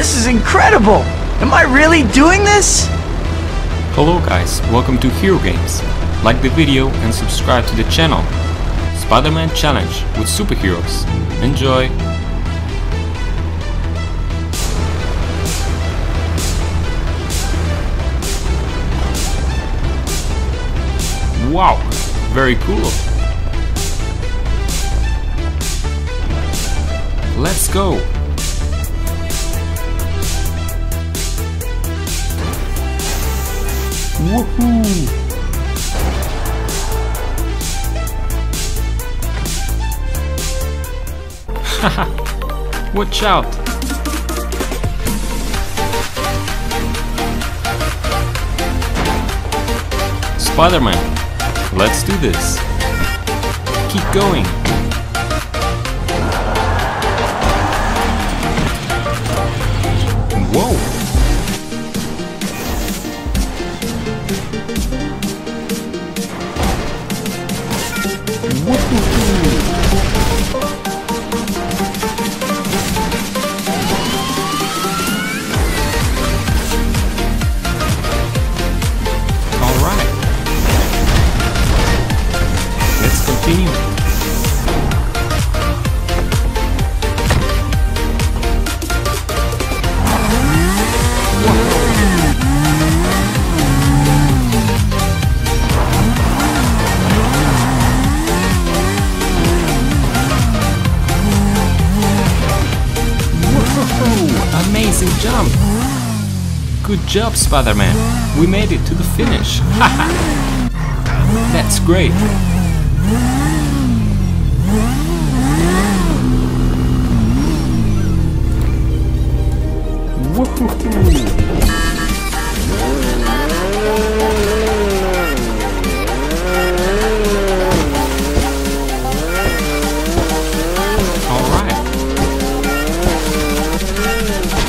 This is incredible! Am I really doing this? Hello guys, welcome to Hero Games. Like the video and subscribe to the channel. Spider-Man Challenge with superheroes. Enjoy! Wow, very cool. Let's go! Woohoo! Haha! Watch out! Spider-Man, let's do this. Keep going. muito jump! Good job, Spider-Man. We made it to the finish. That's great. Woohoo!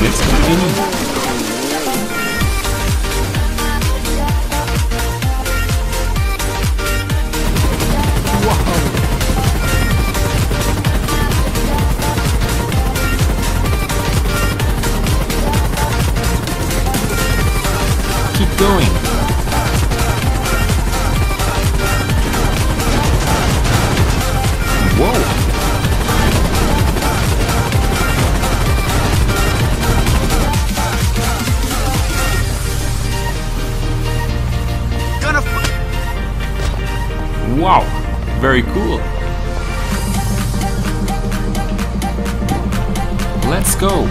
Let's. Keep going. Wow. Very cool. Let's go.